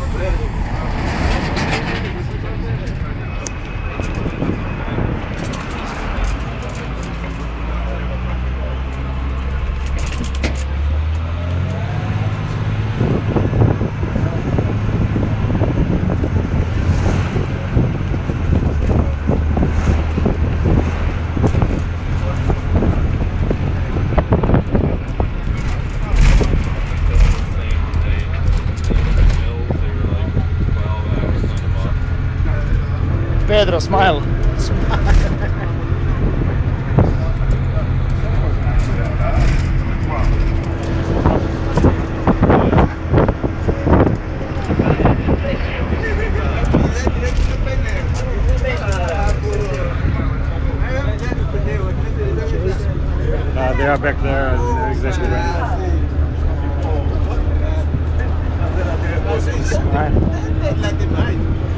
Obrigado. Pedro, smile. Uh, they are back there. Exactly right. Alright.